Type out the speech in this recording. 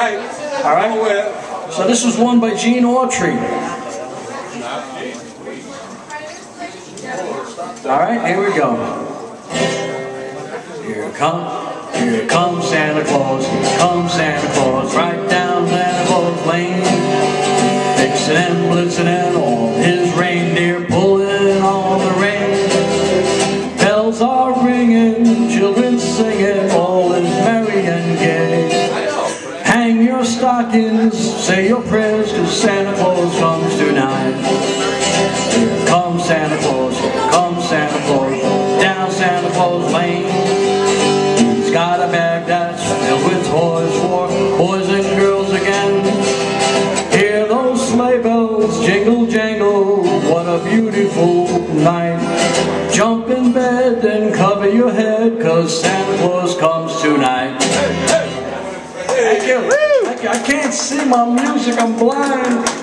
right. All right. So this was one by Gene Autry. All right, here we go. Here come, here comes Santa Claus. Here comes Santa Claus right down Santa Claus Lane, Vixen and Blitzen and all his reindeer pulling on the rein. Bells are ringing, children singing, Hang your stockings, say your prayers, cause Santa Claus comes tonight. Here comes Santa Claus, here comes Santa Claus, down Santa Claus Lane. He's got a bag that's filled with toys for boys and girls again. Hear those sleigh bells jingle jangle, what a beautiful night. Jump in bed and cover your head, cause Santa Claus comes tonight. Thank you. I can't see my music, I'm blind.